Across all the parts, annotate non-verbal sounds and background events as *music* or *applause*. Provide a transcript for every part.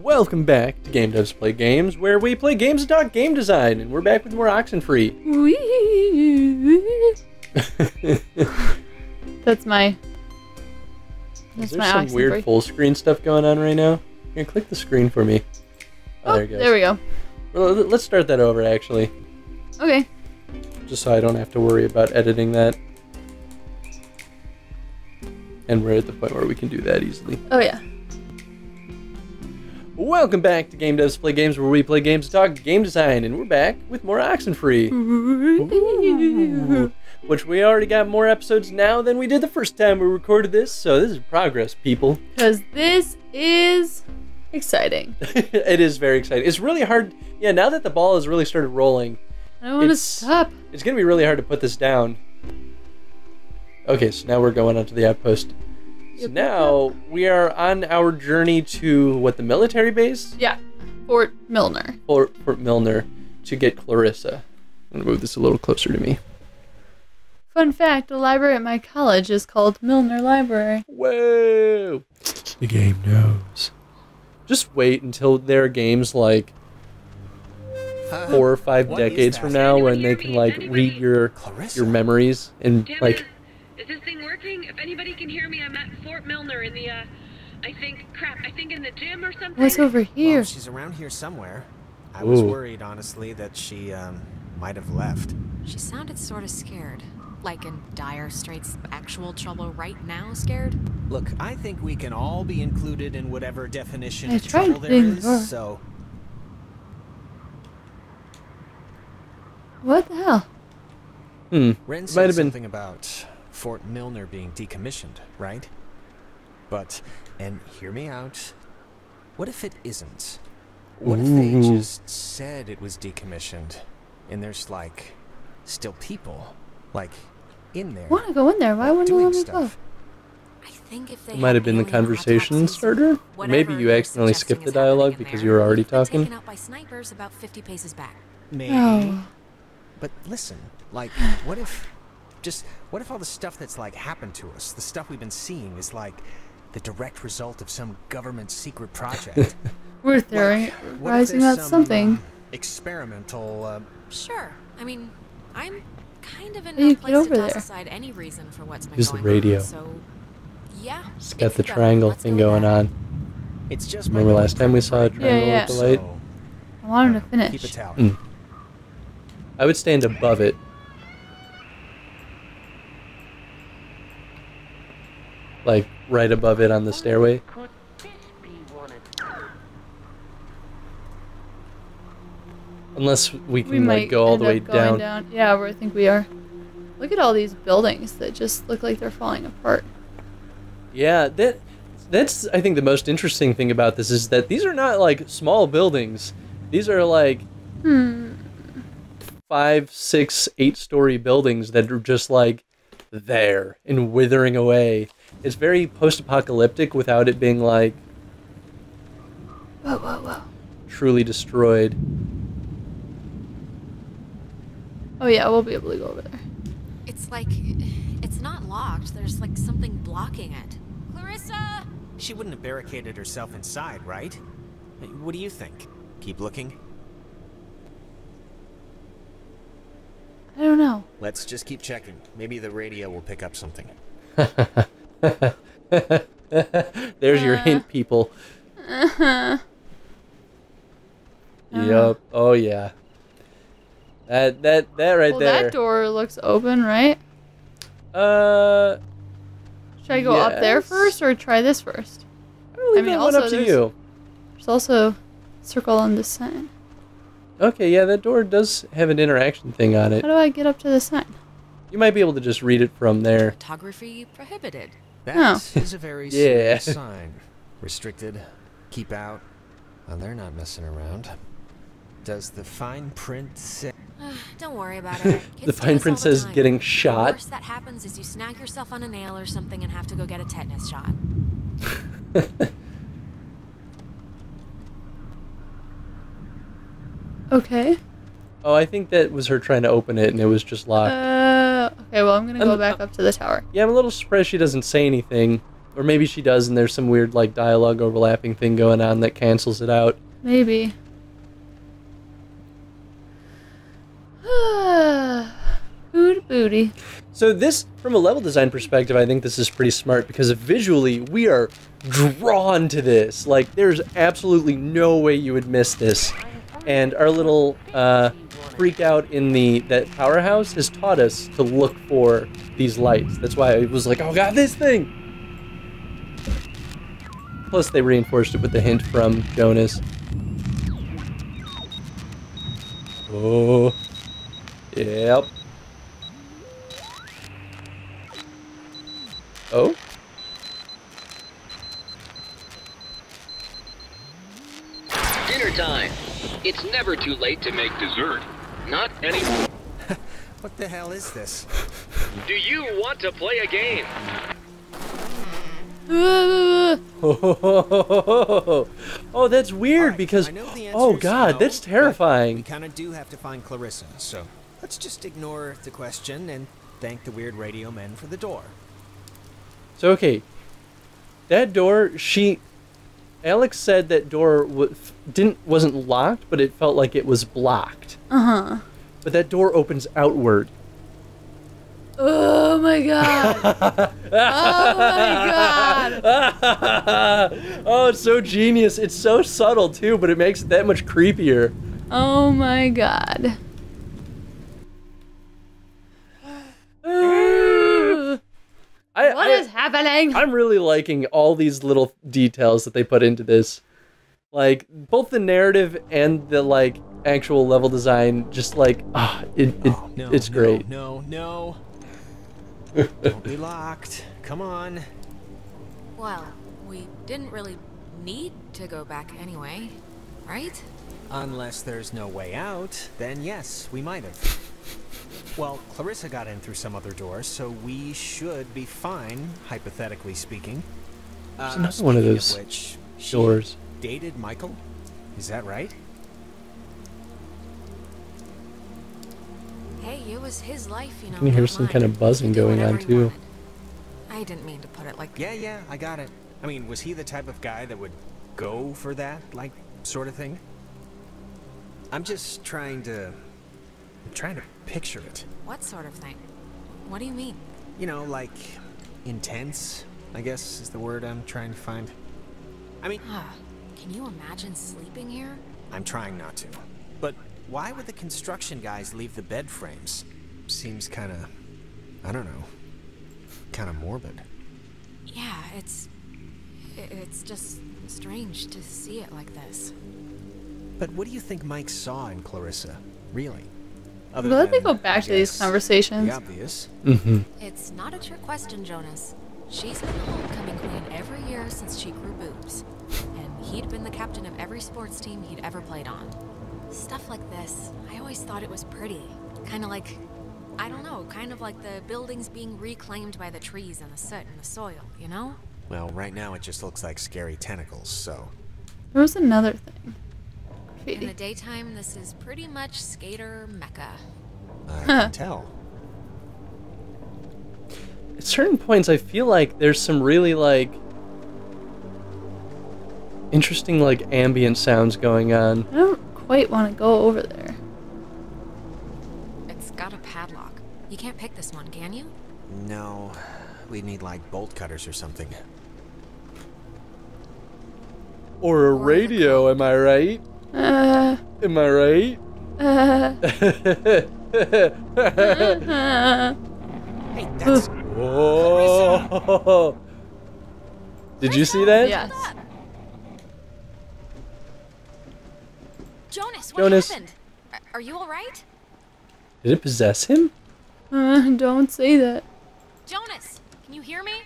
Welcome back to Game Devs Play Games, where we play games and talk game design, and we're back with more Oxenfree. That's my. Is That's there my some weird full screen stuff going on right now? Here, click the screen for me. Oh, Oh, there it goes. there we go. Well, let's start that over, actually, Okay. just so I don't have to worry about editing that. And we're at the point where we can do that easily. Oh yeah. Welcome back to Game Devs Play Games, where we play games and talk game design, and we're back with more Oxenfree. Which we already got more episodes now than we did the first time we recorded this, so this is progress, people. *laughs* Because this is exciting. it is very exciting. It's really hard. Yeah, now that the ball has really started rolling, I don't want to stop. it's gonna be really hard to put this down. Okay, so now we're going onto the outpost. So Yep, now we are on our journey to what the military base Yeah. Fort Milner. Fort, Fort Milner to get Clarissa. I'm gonna move this a little closer to me. Fun fact: the library at my college is called Milner Library. Whoa! The game knows. Just wait until there are games like four or five What is decades from now when they can like read your Clarissa. your memories and like it. Is this thing working? If anybody can hear me, I'm at Fort Milner in the, uh, I think, crap, I think in the gym or something. What's over here? Well, she's around here somewhere. I was worried, honestly, that she um, might have left. She sounded sort of scared. Like in dire straits, actual trouble right now, scared? Look, I think we can all be included in whatever definition I of trouble there is, her. So, What the hell? hmm. Ren Might have been- something about Fort Milner being decommissioned, right? But, and hear me out. What if it isn't? What if they just said it was decommissioned, and there's like still people, like in there? I want to go in there. Why wouldn't you doing let me stuff. I think if they might have been the conversation starter. Maybe you accidentally skipped the dialogue because you were already talking. Taken out by snipers about 50 paces back. Maybe. Oh. But listen, like, *sighs* what if, just, what if all the stuff that's like happened to us, the stuff we've been seeing, is like the direct result of some government secret project? *laughs* We're theorizing what about some, something. um, experimental. Uh, Sure. I mean, I'm kind of in How do you no place over to toss aside any reason for what's been Use the radio. on. So, yeah. It's got if the you're triangle let's thing go going on. it's just Remember own last time we saw a triangle Yeah, with the light? so, I want him to keep finish. a tally. Mm. I would stand above it. Like right above it on the stairway. Could this be one of Unless we can We like might go all the way going down. Yeah, where I think we are. Look at all these buildings that just look like they're falling apart. Yeah, that that's I think the most interesting thing about this is that these are not like small buildings. These are like Hmm. five, six, eight story buildings that are just like there and withering away. It's very post apocalyptic without it being like Whoa, whoa, whoa. truly destroyed. Oh yeah, we'll be able to go over there. It's like, it's not locked. There's like something blocking it. Clarissa! She wouldn't have barricaded herself inside, right? What do you think? Keep looking. I don't know. Let's just keep checking. Maybe the radio will pick up something. *laughs* There's your Uh. hint, people. *laughs* Uh-huh. Yup. Oh yeah. That that that right well, there. that door looks open, right? Uh, Should I go up there first or try this first? I'll leave I mean, also up to there's- you. There's also circle on this sign. Okay, yeah, that door does have an interaction thing on it. How do I get up to the sign? You might be able to just read it from there. Photography prohibited. That Oh. is a very *laughs* Yeah. serious sign. Restricted. Keep out. Well, they're not messing around. Does the fine print say? *sighs* Don't worry about *laughs* it. The fine print says time. getting The worst that happens is you snag yourself on a nail or something and have to go get a tetanus shot. *laughs* Okay. Oh, I think that was her trying to open it and it was just locked. Uh, okay, well, I'm gonna go Um, back up to the tower. yeah, I'm a little surprised she doesn't say anything. Or maybe she does, and there's some weird like dialogue overlapping thing going on that cancels it out. Maybe. *sighs* Food booty. So this, from a level design perspective, I think this is pretty smart because visually we are drawn to this. Like there's absolutely no way you would miss this. And our little uh, freak out in the that powerhouse has taught us to look for these lights. That's why I was like, oh god, this thing. Plus, they reinforced it with the hint from Jonas. Oh, yep. Oh. Dinner time. It's never too late to make dessert. Not anymore. *laughs* What the hell is this? Do you want to play a game? *laughs* oh, that's weird Alright, because. I know the Oh god, no, that's terrifying. We kind of do have to find Clarissa, so let's just ignore the question and thank the weird radio men for the door. So okay, that door. She, Alex said that door w- didn't wasn't locked, but it felt like it was blocked. Uh huh. But that door opens outward. Oh my god. oh my god. *laughs* oh, it's so genius. It's so subtle too, but it makes it that much creepier. Oh my god. I, What I, is happening? I'm really liking all these little details that they put into this. Like both the narrative and the like actual level design just like ah it, it Oh, no, it's no, great. No, no. Don't be locked. Come on. Well, we didn't really need to go back anyway, right? Unless there's no way out, then yes, we might have. Well, Clarissa got in through some other door, so we should be fine, hypothetically speaking. Uh, another one of speaking those which, she Doors. dated Michael? Is that right? Hey, it was his life, you know. can hear some mine. kind of buzzing He could do going on, too. wanted. I didn't mean to put it like Yeah, yeah, I got it. I mean, was he the type of guy that would go for that, like, sort of thing? I'm just trying to. I'm trying to picture it. What sort of thing? What do you mean? You know, like, intense, I guess is the word I'm trying to find. I mean, Can you imagine sleeping here? I'm trying not to. But why would the construction guys leave the bed frames? Seems kind of. I don't know. Kind of morbid. Yeah, it's. It's just strange to see it like this. But what do you think Mike saw in Clarissa? Really? I'm glad they go back to these conversations. The obvious. Mm-hmm. It's not a trick question, Jonas. She's been the homecoming queen every year since she grew boobs. And he'd been the captain of every sports team he'd ever played on. Stuff like this, I always thought it was pretty. Kind of like, I don't know, kind of like the buildings being reclaimed by the trees and the soot and the soil, you know? Well, right now it just looks like scary tentacles, so. There was another thing. In the daytime, this is pretty much skater mecca. I can tell. At certain points, I feel like there's some really like interesting like ambient sounds going on. I don't quite want to go over there. It's got a padlock. You can't pick this one, can you? No, we need like bolt cutters or something. Or a Or radio, am I right? Uh, Am I right? uh. *laughs* Hey, that's. Whoa! Did you see that? Yes. Jonas, what Jonas. happened? Are, are you alright? Did it possess him? Uh, don't say that. Jonas, can you hear me?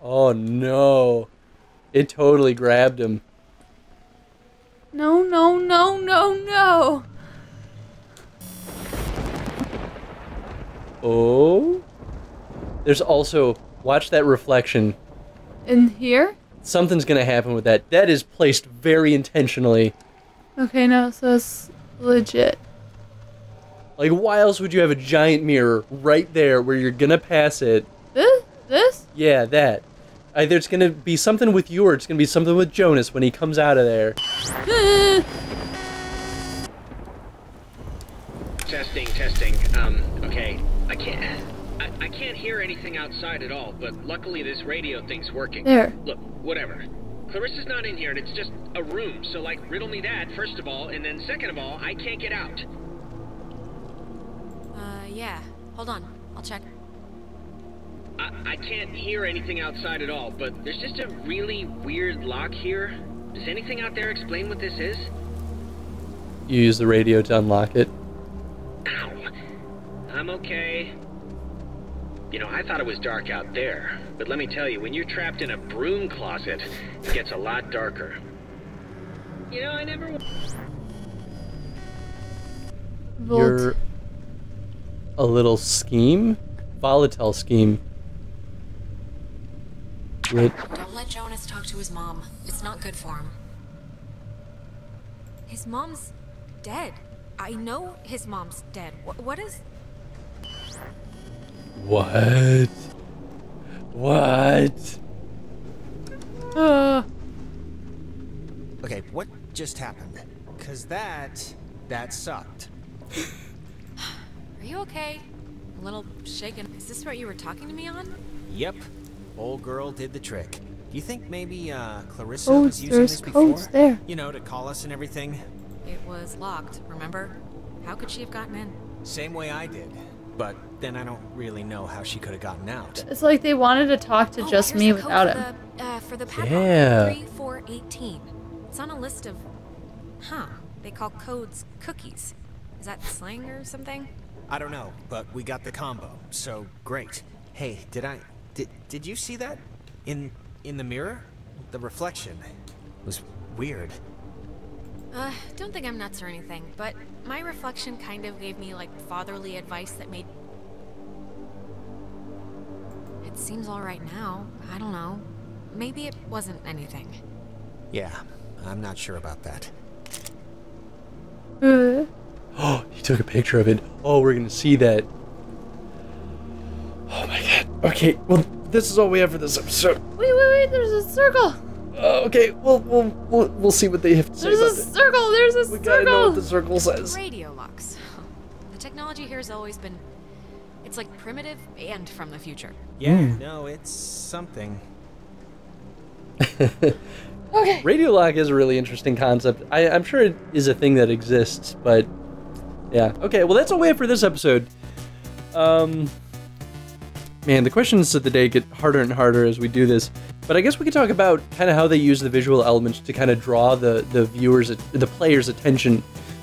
Oh no! It totally grabbed him. No, no, no, no, no. Oh. There's also watch that reflection. In here? Something's gonna happen with that. That is placed very intentionally. Okay, no, so it's legit. Like, why else would you have a giant mirror right there where you're gonna pass it? This? This? Yeah, that. Either it's gonna be something with you or it's gonna be something with Jonas when he comes out of there. Testing, testing. Um, okay. I can't. I, I can't hear anything outside at all, but luckily this radio thing's working. There. Look, whatever. Clarissa's not in here, and it's just a room. So, like, riddle me that first of all, and then second of all, I can't get out. Uh, yeah. Hold on. I'll check. I, I can't hear anything outside at all, but there's just a really weird lock here. Does anything out there explain what this is? You use the radio to unlock it. Ow. I'm okay. You know, I thought it was dark out there, but let me tell you, when you're trapped in a broom closet, it gets a lot darker. You know, I never. Volt. You're a little scheme? Volatile scheme. Lit. Don't let Jonas talk to his mom. It's not good for him. His mom's dead. I know his mom's dead. Wh- what is. What? What? Uh, Okay, what just happened? Cause that that sucked. Are you okay? A little shaken. Is this what you were talking to me on? Yep. Old girl did the trick. Do you think maybe uh Clarissa Codes, was using this before? codes there. You know, to call us and everything? It was locked, remember? How could she have gotten in? Same way I did. But then I don't really know how she could have gotten out. it's like they wanted to talk to Oh, just me the code without for him. The, uh, for the padlock. Yeah. 3418. It's on a list of. Huh. They call codes cookies. Is that slang or something? I don't know, but we got the combo, so great. Hey, did I did did you see that? In in the mirror? The reflection was weird. Uh, don't think I'm nuts or anything, but my reflection kind of gave me like fatherly advice that made. It seems alright now. I don't know. Maybe it wasn't anything. Yeah, I'm not sure about that. Uh, Oh, *gasps* he took a picture of it. Oh, we're gonna see that. My god. Okay, well, this is all we have for this episode. wait, wait, wait, there's a circle! Uh, okay, we'll, we'll we'll we'll see what they have to say There's a it. circle! There's a circle. We gotta know what the circle! circle says. Radio locks. The technology here has always been. It's like primitive and from the future. Yeah, Hmm. no, it's something. *laughs* Okay. Radio lock is a really interesting concept. I, I'm sure it is a thing that exists, but yeah. Okay, well that's all we have for this episode. Um, man, the questions of the day get harder and harder as we do this. But I guess we could talk about kind of how they use the visual elements to kind of draw the the viewers, the players' attention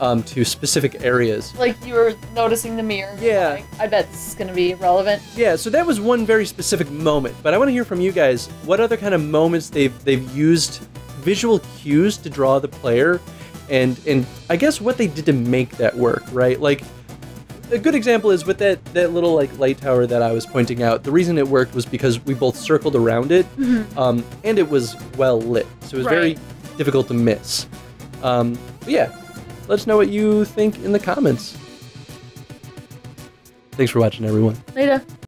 um, to specific areas. Like you were noticing the mirror. Yeah. Like, I bet this is gonna be relevant. Yeah, so that was one very specific moment. But I want to hear from you guys. What other kind of moments they've they've used visual cues to draw the player, and and I guess what they did to make that work, right? Like a good example is with that that little like light tower that I was pointing out. The reason it worked was because we both circled around it, um, and it was well lit, so it was very difficult to miss. Um, but yeah, let us know what you think in the comments. Thanks for watching, everyone. Later.